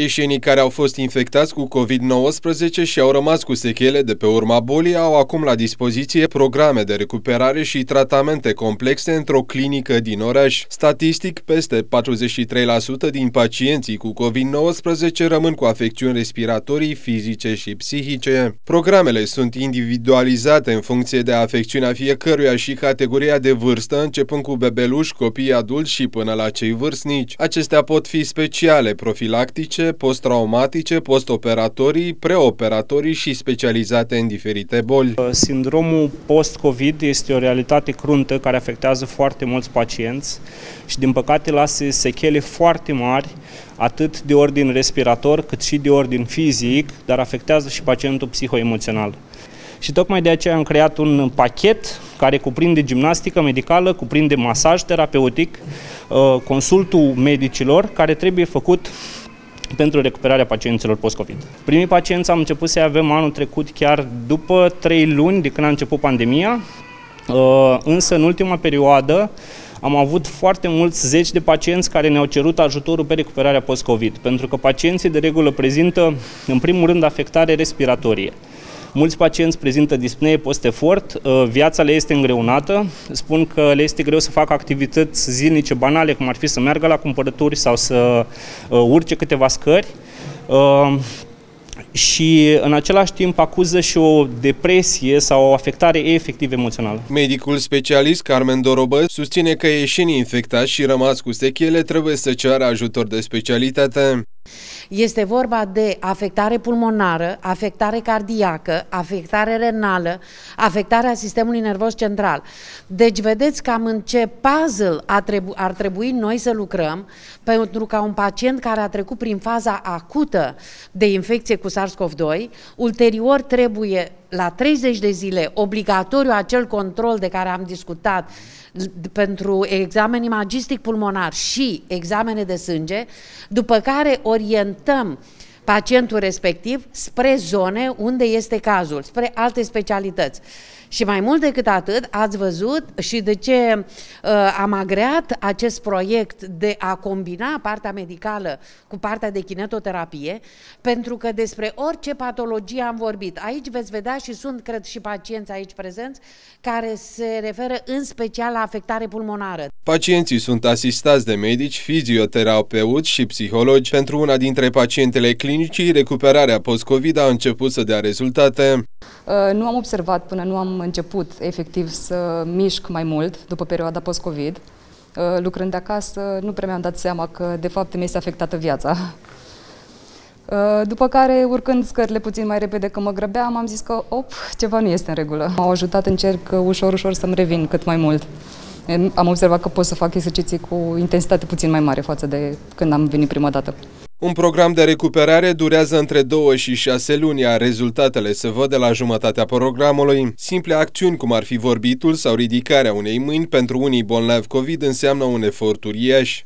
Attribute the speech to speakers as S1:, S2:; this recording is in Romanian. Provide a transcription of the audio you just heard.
S1: Eșenii care au fost infectați cu COVID-19 și au rămas cu sechele de pe urma bolii au acum la dispoziție programe de recuperare și tratamente complexe într-o clinică din oraș. Statistic, peste 43% din pacienții cu COVID-19 rămân cu afecțiuni respiratorii, fizice și psihice. Programele sunt individualizate în funcție de afecțiunea fiecăruia și categoria de vârstă, începând cu bebeluși, copii adulți și până la cei vârstnici. Acestea pot fi speciale, profilactice, post-traumatice, post-operatorii, preoperatorii și specializate în diferite boli.
S2: Sindromul post-COVID este o realitate cruntă care afectează foarte mulți pacienți și din păcate lasă sechele foarte mari atât de ordin respirator cât și de ordin fizic, dar afectează și pacientul psihoemoțional. Și tocmai de aceea am creat un pachet care cuprinde gimnastică medicală, cuprinde masaj terapeutic, uh, consultul medicilor, care trebuie făcut pentru recuperarea pacienților post-COVID. Primii pacienți am început să avem anul trecut chiar după trei luni de când a început pandemia, uh, însă în ultima perioadă am avut foarte mulți zeci de pacienți care ne-au cerut ajutorul pe recuperarea post-COVID, pentru că pacienții de regulă prezintă în primul rând afectare respiratorie. Mulți pacienți prezintă dispnee post-efort, uh, viața le este îngreunată, spun că le este greu să facă activități zilnice banale, cum ar fi să meargă la cumpărături sau să uh, urce câteva scări uh, și în același timp acuză și o depresie sau o afectare efectiv emoțională.
S1: Medicul specialist Carmen Dorobă susține că ieșenii infectați și rămas cu sechele trebuie să ceară ajutor de specialitate.
S3: Este vorba de afectare pulmonară, afectare cardiacă, afectare renală, afectarea sistemului nervos central. Deci vedeți cam în ce puzzle ar trebui noi să lucrăm pentru ca un pacient care a trecut prin faza acută de infecție cu SARS-CoV-2, ulterior trebuie la 30 de zile obligatoriu acel control de care am discutat pentru examen imagistic pulmonar și examene de sânge, după care orientăm pacientul respectiv spre zone unde este cazul, spre alte specialități. Și mai mult decât atât, ați văzut și de ce uh, am agreat acest proiect de a combina partea medicală cu partea de kinetoterapie, pentru că despre orice patologie am vorbit. Aici veți vedea și sunt, cred, și pacienți aici prezenți, care se referă în special la afectare pulmonară.
S1: Pacienții sunt asistați de medici, fizioterapeuți și psihologi. Pentru una dintre pacientele clinicii, recuperarea post-COVID a început să dea rezultate.
S4: Uh, nu am observat până nu am început efectiv să mișc mai mult după perioada post-COVID. Uh, lucrând de acasă, nu prea mi-am dat seama că de fapt mi este afectată viața. Uh, după care, urcând scările puțin mai repede că mă grăbeam, am zis că, op, ceva nu este în regulă. M-au ajutat, încerc ușor, ușor să-mi revin cât mai mult. Am observat că pot să fac exerciții cu intensitate puțin mai mare față de când am venit prima dată.
S1: Un program de recuperare durează între 2 și 6 luni, iar rezultatele se văd de la jumătatea programului. Simple acțiuni, cum ar fi vorbitul sau ridicarea unei mâini pentru unii bolnavi COVID, înseamnă un efort uriaș.